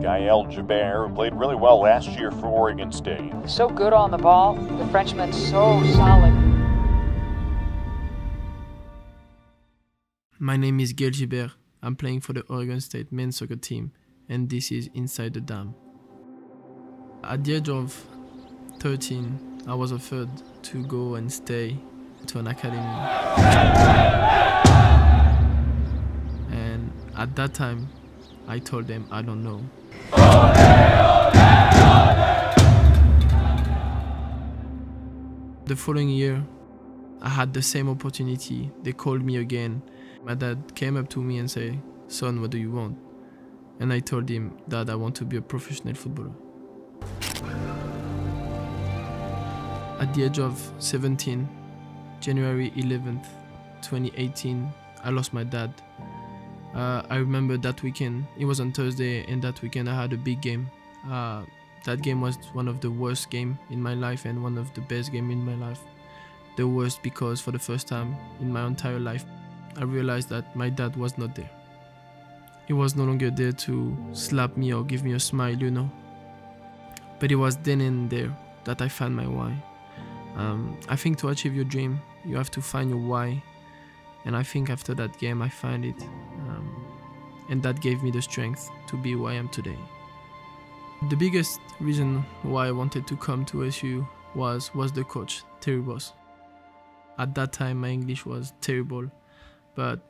Gael Gibert, who played really well last year for Oregon State. So good on the ball. The Frenchman so solid. My name is Gael Gibert. I'm playing for the Oregon State men's soccer team, and this is Inside the Dam. At the age of 13, I was offered to go and stay to an academy. And at that time, I told them I don't know. The following year, I had the same opportunity. They called me again. My dad came up to me and said, Son, what do you want? And I told him, Dad, I want to be a professional footballer. At the age of 17, January 11th, 2018, I lost my dad. Uh, I remember that weekend, it was on Thursday, and that weekend I had a big game. Uh, that game was one of the worst game in my life and one of the best game in my life. The worst because for the first time in my entire life, I realized that my dad was not there. He was no longer there to slap me or give me a smile, you know. But it was then and there that I found my why. Um, I think to achieve your dream, you have to find your why. And I think after that game, I found it. And that gave me the strength to be who I am today. The biggest reason why I wanted to come to SU was was the coach, Terry Boss. At that time, my English was terrible, but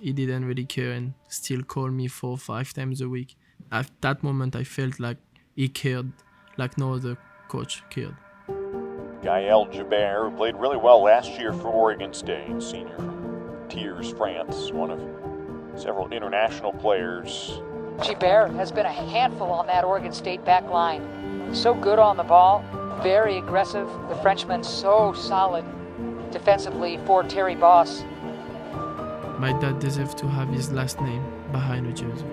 he didn't really care and still called me four five times a week. At that moment, I felt like he cared, like no other coach cared. Gael Gibert, who played really well last year for Oregon State, senior. Tiers France, one of several international players. Gibert has been a handful on that Oregon State back line. So good on the ball, very aggressive. The Frenchman so solid defensively for Terry Boss. My dad deserved to have his last name behind the jersey.